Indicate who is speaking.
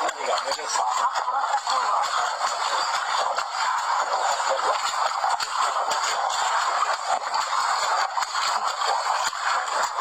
Speaker 1: 那你感觉就傻了。嗯嗯嗯嗯嗯嗯嗯嗯嗯